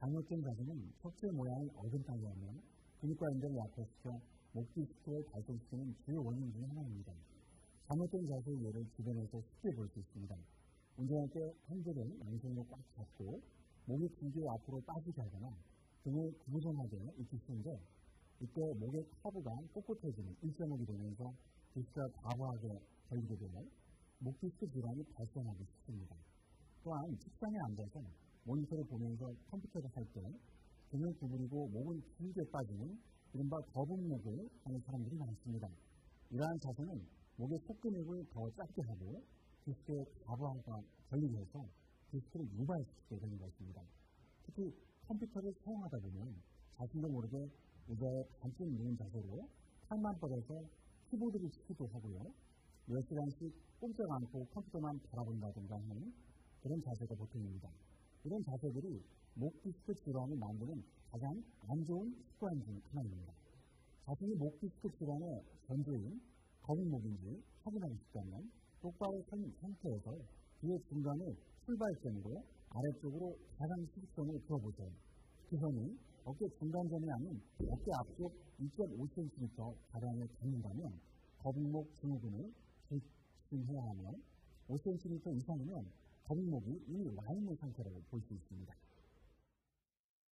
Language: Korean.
잘못된 자세는 척추의 모양을 어긋나게 하며 근육과 인대를 약화시켜 목 디스크를 발생시키는 주요 원인 중 하나입니다. 잘못된 자세의 예를 주변에서 쉽게 볼 수 있습니다. 운전할 때 핸들을 양손으로 꽉 잡고 목이 길게 앞으로 빠지게 하거나 등을 구부정하게 쉬운데 이때 목의 커브가 꼿꼿해지는 일자목이 되면서 디스크가 과부하가 걸리게 되면 목 디스크 질환이 발생하기 쉽습니다. 또한 책상에 앉아서 모니터를 보면서 컴퓨터를 할 때 등을 구부리고 목은 길게 빠지는 이른바 거북목을 하는 사람들이 많습니다. 이러한 자세는 목의 속근육을 더 짧게 하고 디스크의 과부하가 걸리게 해서 디스크를 유발시키게 되는 것입니다. 특히 컴퓨터를 사용하다 보면 자신도 모르게 의자에 반쯤 누운 자세로 팔만 뻗어서 키보드를 치기도 하고요. 몇 시간씩 꼼짝 않고 컴퓨터만 바라본다든가 하는 그런 자세가 보통입니다. 이런 자세들이 목 디스크 질환을 만드는 가장 안 좋은 습관 중 하나입니다. 자신이 목 디스크 질환의 전조인 거북목인지 확인하고 싶다면 똑바로 선 상태에서 뒤의 중간을 출발점으로 아래쪽으로 가장 수직선을 그어보세요. 그 선이 어깨 중간점이 아닌 어깨 앞쪽 2.5cm 가량에 닿는다면 거북목 증후군을 조심해야 하며 5cm 이상이면 거북목이 이미 와 있는 상태라고 볼 수.